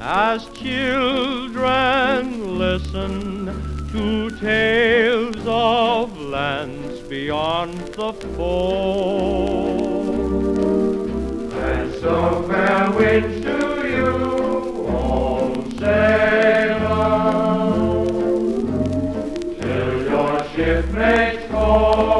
as children listen to tales of lands beyond the fold. And so fair winds to you. Shipmates call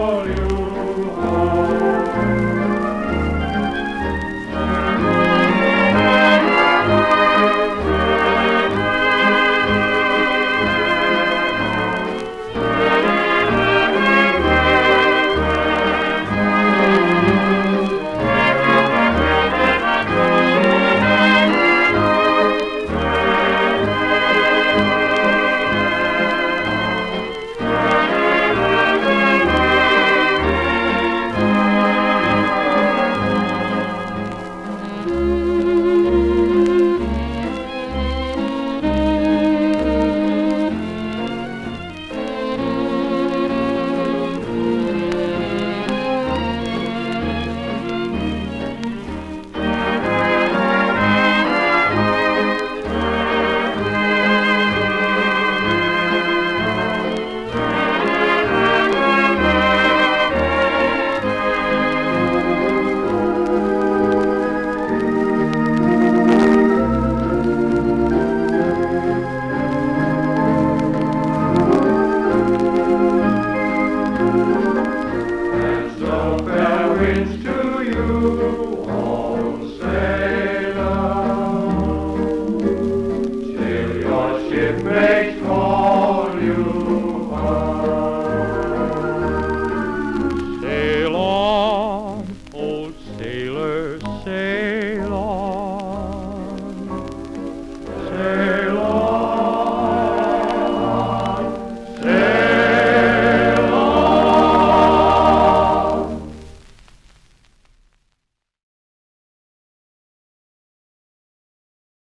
it